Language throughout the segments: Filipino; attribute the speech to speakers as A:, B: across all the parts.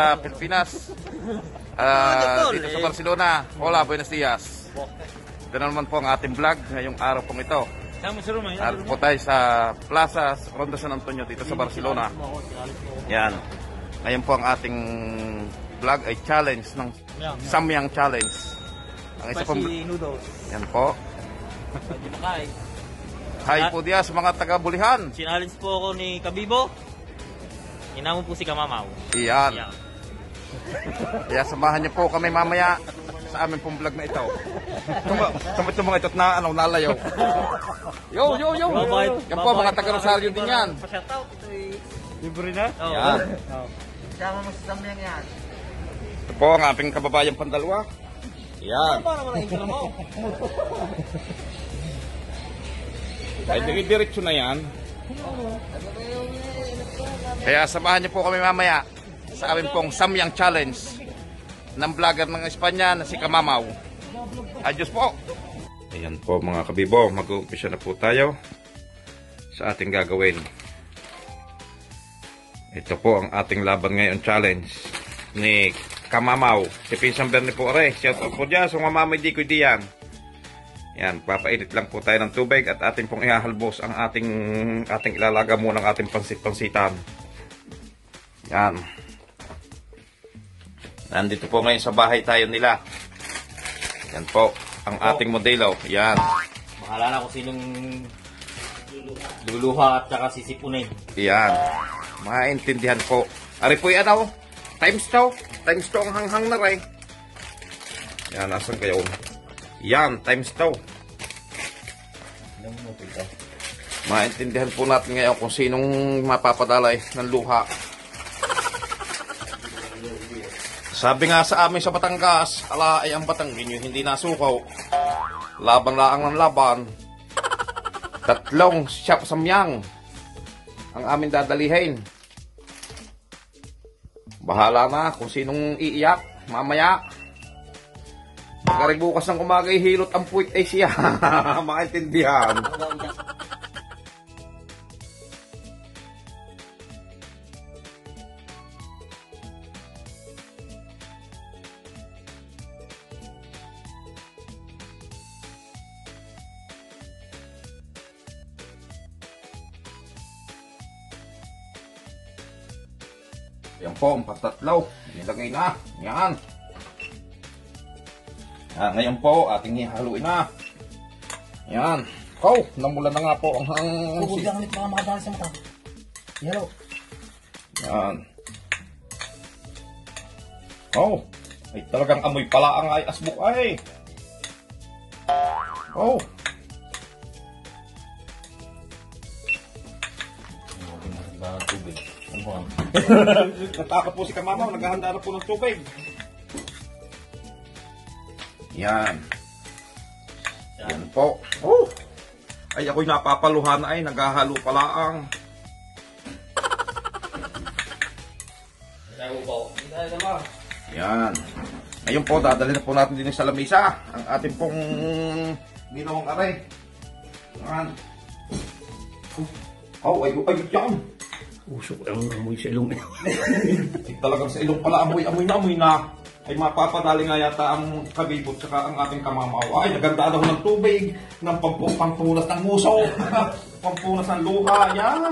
A: sa Pilipinas. Ah, dito sa Barcelona. Hola, buenos dias. Ganun naman po ang ating vlog ngayong araw pong ito. At po tayo sa Plaza Ronda San Antonio dito sa Barcelona. Yan. Ngayon po ang ating vlog ay challenge ng Samyang Challenge. Ang isa pong... Yan po. Hi po diya sa mga taga-Bulihan.
B: Sinalins po ako ni Kabibo. Inamon po si Kamamaw.
A: Iyan.
B: Yan.
A: Kaya samahan niyo po kami mamaya sa aming pong vlog na ito. Tuma, tuma, tuma ito na ano, nalayaw. Yo, yo, yo. Yan po, mga
B: babay-
A: taga Rosario din yan.
B: Pa-shoutout. Ito ay... Libre na? Oo.
A: Yan.
C: Sama mo sa samyang yan.
A: Ito po ang aming kababayang pandalwa. Yan. Ay, dire-diretso na yan. Kaya samahan niyo po kami mamaya sa aming pong Samyang Challenge ng vlogger ng Espanya na si Kamamaw. Adios po! Ayan po mga kabibo, mag-uumpisa na po tayo sa ating gagawin. Ito po ang ating laban ngayon challenge ni Kamamaw. Si Pinsang Bernie po. Shout out po dyan sa mga mamay di ko diyan. Yan, papainit lang po tayo ng tubig at ating pong ihahalbos ang ating ating ilalaga muna ng ating pansit-pansitan. Yan. Nandito po ngayon sa bahay tayo nila. Yan po, ang ating modelo. Yan.
B: Bahala na kung sinong luluha at saka sisipunin.
A: Yan. Maintindihan po. Ari po yan ako. Times 2. Times 2 ang hanghang na rin. Yan, nasan kayo? Yan, times 2. Maintindihan po natin ngayon kung sinong mapapadalay ng luha. Sabi nga sa amin sa Batangas, ala ay ang Batanggin yung hindi nasukaw. Laban laang ng laban. Tatlong siyap samyang ang amin dadalihin. Bahala na kung sinong iiyak mamaya. Pagkarig bukas ng umaga hilot ang puwit ay siya. Makaintindihan. Yan po, ang patatlaw. Nilagay na. Yan. Yan, ngayon po, ating ihaluin na. Yan. Oh, namula na nga po ang hang...
C: Huwag ulit mga makadali sa mata. Yellow.
A: Yan. Oh, ay talagang amoy pala ang ay asbuk ay. Oh.
B: Tubig.
A: Natakot po si Kamamaw, naghahanda na po ng tubig. Yan. Yan po. Oh! Ay, ako'y napapaluhan ay, naghahalo pala ang... Yan. Ngayon po, dadalhin na po natin din sa lamisa ang ating pong ginawang aray. Yan. Oh, ay, ay, yan.
C: Usok ang amoy sa ilong.
A: Talagang sa ilong pala, amoy, amoy na, amoy na. Ay mapapadali nga yata ang kabibot saka ang ating kamamaw. Ay, naganda daw ng tubig, ng pampu- pampunas ng nguso, pampunas ng luha, yan.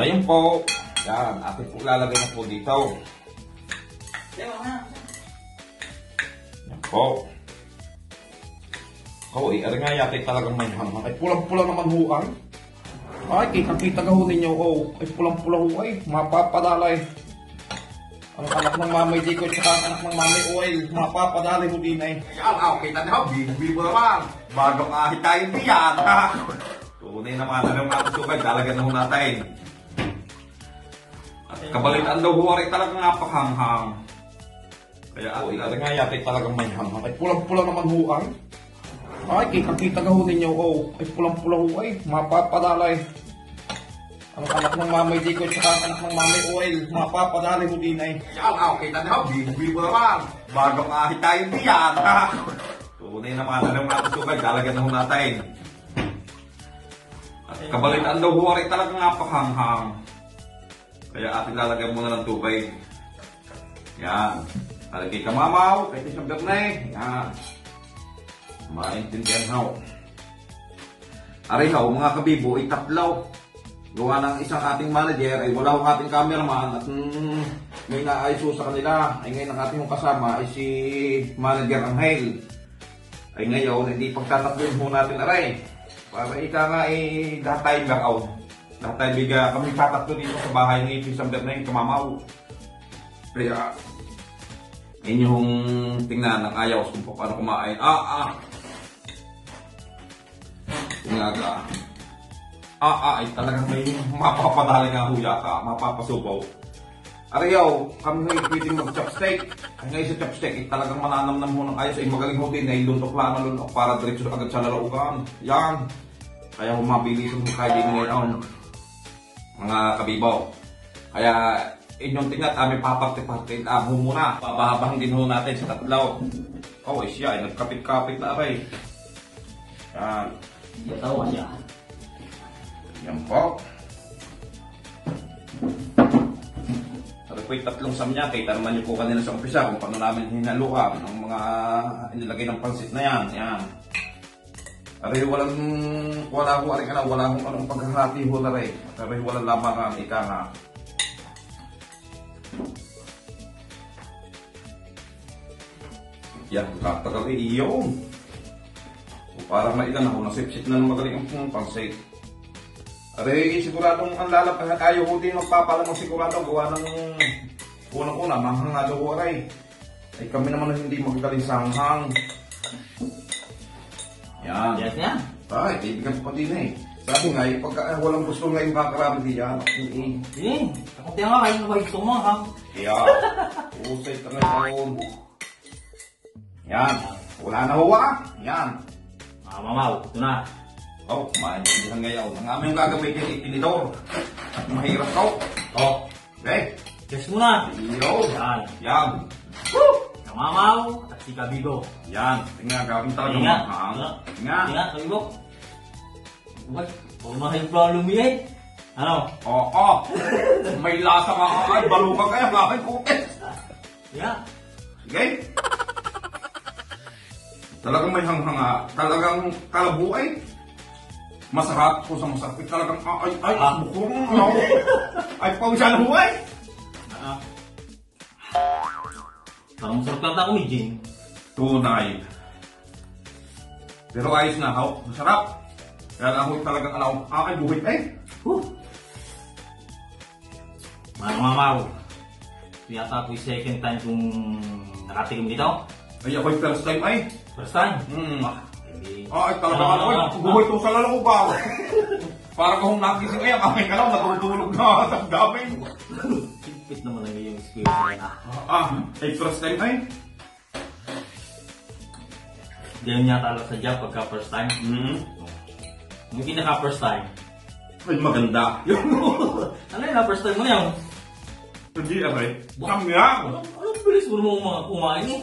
A: Ngayon po, yan, ating po lalagay na po dito. Yan po. Oh, eh, ari nga yata ay talagang may hanghang. Ay, pulang-pula naman huang. Ay, kitang-kita ka ho ninyo, oh. Ay, pulang-pula ho, ay. Mapapadalay. Ang anak ng mamay di ko, tsaka ang anak ng mamay oil. Mapapadalay ho din, ay. Yan, ah, kita niyo, bibi mo naman. Bagong ahit tayo diyan, ha. Tunay naman, yung ating tubig, talaga na ho natin. At kabalitan daw ho, ay talagang napakanghang. Kaya, oh, ilari nga yata ay talagang may hanghang. Ay, pulang-pula naman ho, ay. Ay, kitang-kita ka ho ninyo, oh. Ay, pulang-pula ho, ay. Mapapadalay. Ang anak ng mamay di ko, tsaka anak ng mamay oil. Mapapadalay ho din, ay. Yan, ah, kita niyo, bibi mo naman. Bagong ahit tayo diyan. Tunay naman, ano yung ating tubig, talaga na ho natin. At kabalitan daw ho, ay talagang napakanghang. Kaya ating lalagyan muna ng tubig. Yan. Alagay ka mamaw, kahit isang bernay. Yan. Maintindihan ho. Aray ho, mga kabibo, itatlaw. Gawa ng isang ating manager, ay wala akong ating cameraman at mm, may naayos ho sa kanila. Ay ngayon ang ating kasama ay si Manager Angel. Ay ngayon, hindi pagtatatlin ho natin aray. Para ika nga ay lahat tayong gakaw. Lahat tayo biga, kami tatatlo dito sa bahay ng Ipin Sambat na yung kamamaw. Kaya, inyong tingnan ng ayaw kung paano kumain. Ah, ah! Tingaga. Ah, ah, ay talagang may mapapadali nga huya ka, mapapasubaw. Arayaw, kami ngayon pwedeng mag-chopstick. Ay ngayon sa chopstick, ay talagang mananamnam mo ng ayos. Ay magaling ho din, ay luntok lang na para diretso agad sa lalaugan. Yan. Kaya humabilis mo kayo din ngayon. Mga kabibaw. Kaya inyong tingnan, aming paparte-parte na ho muna. Papahabang din ho natin sa tatlaw. Oh, ay siya, ay nagkapit-kapit na aray. Yan.
C: Hindi tawa siya.
A: Yan po. Sabi ko yung tatlong samnya, kita naman niyo po kanina sa umpisa kung paano namin hinaluan ang mga inilagay ng pansit na yan. Yan. Aray, walang, wala ko, aray ka na, wala akong anong paghahati ho na rin. Aray, walang labangan, ika nga. Yan, katagal iyon. O, parang mailan ako, nasipsip na ng magaling ang pansit. Aray, siguradong ang lalapahan ayaw ko din magpapalamang sigurado gawa ng unang-una, manghangado ko aray. Ay kami naman ang hindi magagaling sa hanghang. Yan.
C: Yes niya.
A: Ay, kaibigan ko pa din eh. Sabi nga, eh, pagka eh, walang gusto nga yung kakarami diyan, eh,
C: Sige. Ako tiyan nga kayo na ba gusto mo ha?
A: kaya, usay ka ngayon. Yan, wala na huwa. Yan.
C: Mamaw, ito na.
A: Oh, maintindihan ngayon. Ang aming gagamitin ay tinidor. At mahirap ko. Oh, okay.
C: Yes muna.
A: Yo.
C: Yan.
A: Yan.
C: Kamamaw at si Kabigo.
A: Yan. Tingnan, gawin
C: Ingat.
A: mahang.
C: Ingat.
A: Tingnan.
C: Ingat, Kabigo. Uy, huwag mahal problem eh. Ano?
A: Oo. Oh, May lasa nga. Ay, baluka kaya. Bakit kukis?
C: Yan.
A: Sige. Talagang may hanghanga. Talagang kalabuay. Masarap ko sa masarap. Talagang, ay, ay,
C: Ah.
A: bukong. Ano? Ay, pawisan huway.
C: Ano? Parang masarap lang ako, Jing.
A: Tunay. Pero ayos na, haw. Masarap. Kaya ako talagang alaw. Ah, ay, buhit eh.
C: Whew. Mga mamaw. Ito yata po yung second time kong nakatikim dito.
A: Ay, ako yung first time ay.
C: First time.
A: Hmm.
C: Ah, hindi.
A: Ah, ay, talagang
C: Ano,
A: ano, ay,
C: ano, ano?
A: buhit ko sa lalo ko ba? Para kung nagising ay, ang aking ka lang, natutulog na sa daming.
C: Higpit naman ang iyong skills na yan. ah.
A: Ah, ay, first time ay.
C: Ganyan yata lang sa job pagka first time.
A: Hmm.
C: Yung pinaka first time.
A: Ay, maganda.
C: ano yun na first time mo na yun?
A: Hindi, aray. Samya.
C: Anong, anong bilis mo mga kumain eh?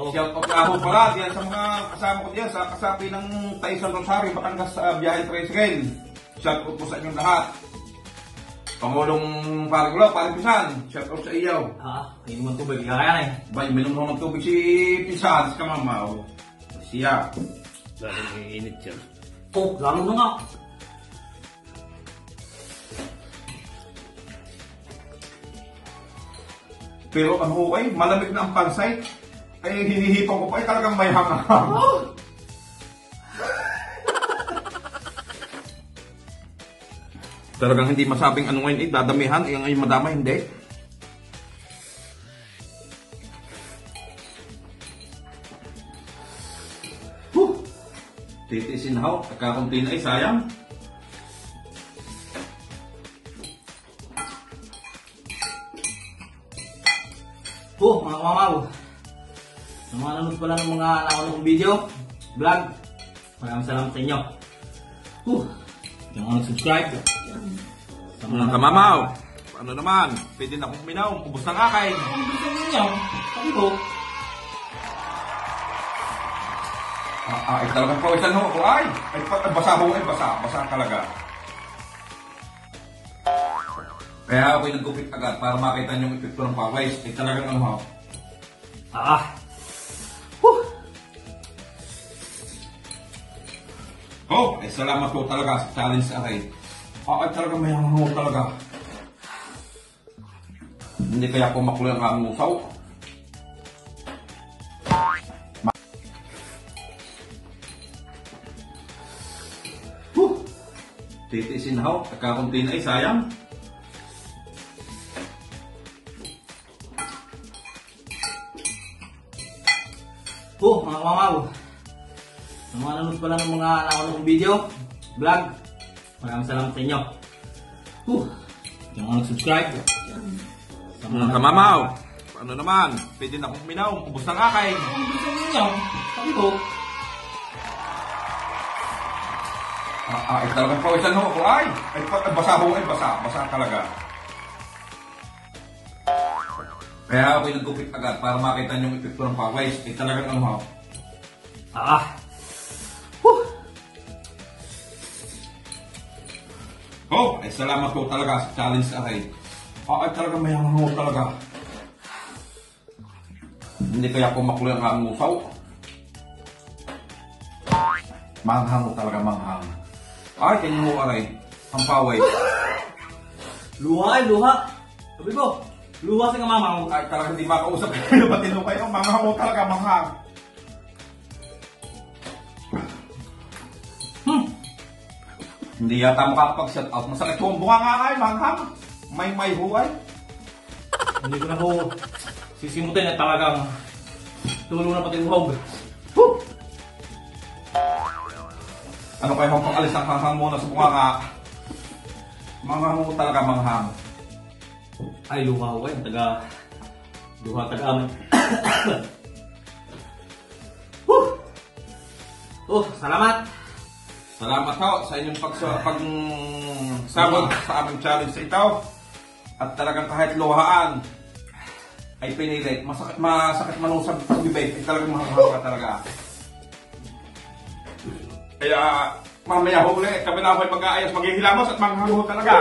C: Oh,
A: sa
C: sa. Oh,
A: Shout out ako pala diyan sa mga kasama ko diyan sa kasapi ng Taysan Rosario, Batangas sa biyahe tricycle. Shout out po sa inyong lahat. Pangulong parang ulo, parang pisan. Shout out sa iyo.
C: ah, kayo naman tubig. Kakayan eh.
A: Bay, minom mo ng tubig si pisan, si kamamaw. Siya.
C: Lalo may init siya. Oh, lalo na nga.
A: Pero ano ho ay, malamig na ang pansay ay hinihipang ko pa, ay talagang may hamaham. Oh. talagang hindi masabing ano ngayon, eh, dadamihan, eh, ngayon madama, hindi. Huh! Titisin how, nagkakumplina ay eh, sayang.
C: Oh, mga mamaw. Pala ng mga nakunong video, vlog, maraming salamat sa inyo. Oh, yung mga nag-subscribe. Sa
A: Mga kamamaw, ano naman, pwede na akong minaw, ubos ng akay.
C: Ang gusto ninyo, sabi ko,
A: Ah, ah, ay talagang pawisan ho ako. Ay, ay, ay basa ho, ay basa, basa talaga. Kaya ako'y nagkupit agad para makita niyo yung epekto ng pawis. Ay talagang ano ho.
C: ah,
A: Oh, ay salamat po talaga sa challenge sa akin. Ah, ay talagang may hangaw talaga. Hindi kaya po makulang ang. Huh! Titiisin ho, nagkakunti na ay sayang.
C: Ng mga nakunong video, vlog, maraming salamat sa inyo. Oh, yung mga nag-subscribe. Sa
A: Mga kamamaw, ano naman, pwede na akong minaw, ubos ng akay.
C: Ang gusto ninyo, sabi ko,
A: Ah, ah, ay talagang pawisan ho ako. Ay, ay, pa- ay basa ho, ay basa, basa talaga. Kaya ako'y nagkupit agad para makita niyo yung epekto ng pawis. Ay talagang ano ho.
C: ah,
A: Oh, ay salamat po talaga sa challenge sa akin. Ah, ay talagang may hangaw talaga. Hindi kaya po makulang ang musaw. Manghang ho talaga, manghang. Ay, kanya mo aray. Ang paway.
C: luha ay luha. Sabi ko, luha sa mamaw.
A: Ay, talagang hindi makausap kayo. Batino kayo. Manghang ho talaga, manghang. Hindi yata makakapag-shut out. Masakit po ang bunga nga ay, manghang. May may huway.
C: Hindi ko na po sisimutin at talagang tulong na pati uhog. Huh.
A: Ano kayo kung pang-alis ng hanghang muna sa bunga nga? Manghang ho talaga, manghang.
C: Ay, luha ko eh. Taga, luha taga amin. Huh. Oh, salamat.
A: Salamat ho sa inyong pag, pag sa aming challenge sa ito. At talagang kahit luhaan ay pinilit. Masakit, masakit manusag sa bibig. Ay talagang mahal talaga. Kaya mamaya ho ulit, kami na ako'y mag-aayos, maghihilamos at manghango talaga.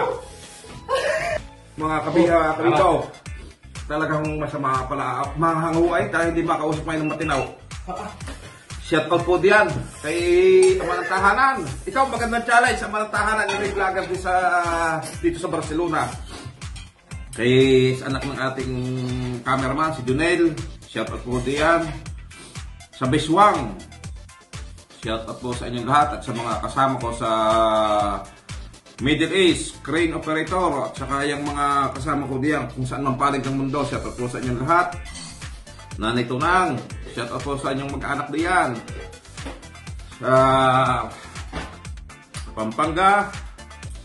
A: Mga kabiha, kabito. Talagang masama pala. Manghango ay dahil hindi makausap ngayon ng matinaw. Shout out po diyan kay Amanang Tahanan. Ikaw magandang challenge sa Amanang Tahanan yung vlogger dito sa, dito sa Barcelona. Kay sa anak ng ating cameraman, si Junel. Shout out po diyan. Sa Beswang. Shout out po sa inyong lahat at sa mga kasama ko sa Middle East, crane operator, at saka yung mga kasama ko diyan kung saan man paling ng mundo. Shout out po sa inyong lahat. Nanay Tunang, shout out po sa inyong mag-anak diyan. Sa Pampanga,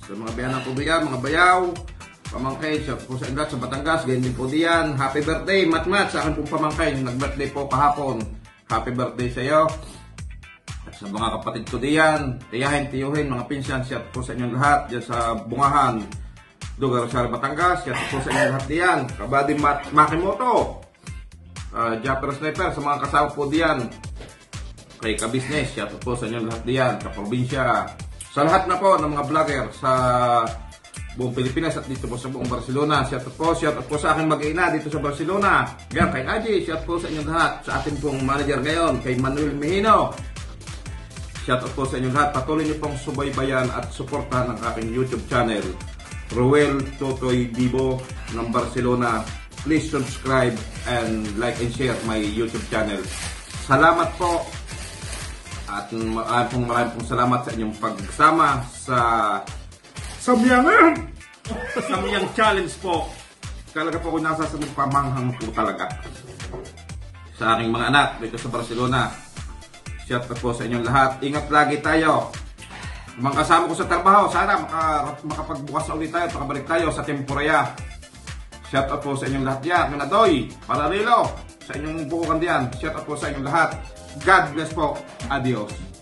A: sa mga biyanan ko diyan, mga bayaw, pamangkin, shout out po sa inyo sa Batangas, ganyan din po diyan. Happy birthday, Matmat, sa akin pong pamangkin, nag-birthday po kahapon. Happy birthday sa iyo. At sa mga kapatid ko diyan, tiyahin, tiyuhin, mga pinsan, shout po sa inyong lahat diyan sa Bungahan, Dugar sa Batangas, shout po sa inyong lahat diyan. Kabady Mat Makimoto, uh, Japper Sniper, sa mga kasama po diyan. Kay Kabisnes, shout po sa inyong lahat diyan, kaprobinsya. Sa lahat na po ng mga vlogger sa buong Pilipinas at dito po sa buong Barcelona. Shout out po, shout out po sa aking mag-ina dito sa Barcelona. Yan, kay Aji, shout po sa inyong lahat. Sa ating pong manager ngayon, kay Manuel Mejino. Shout out po sa inyong lahat. Patuloy niyo pong subaybayan at suportahan ang aking YouTube channel. Ruel Totoy Dibo ng Barcelona. Please subscribe and like and share my YouTube channel. Salamat po at maraming pong maraming pong salamat sa inyong pagsama sa Samyangan! Samyang challenge po. Talaga po ako nasa sa pamanghang po talaga. Sa aking mga anak dito sa Barcelona. Shout out po sa inyong lahat. Ingat lagi tayo. Mga kasama ko sa trabaho, sana maka, makapagbukas ulit tayo, makabalik tayo sa temporaya. Shout out po sa inyong lahat yan. Manadoy, Pararilo, sa inyong bukukan diyan. Shout out po sa inyong lahat. God bless po. Adios.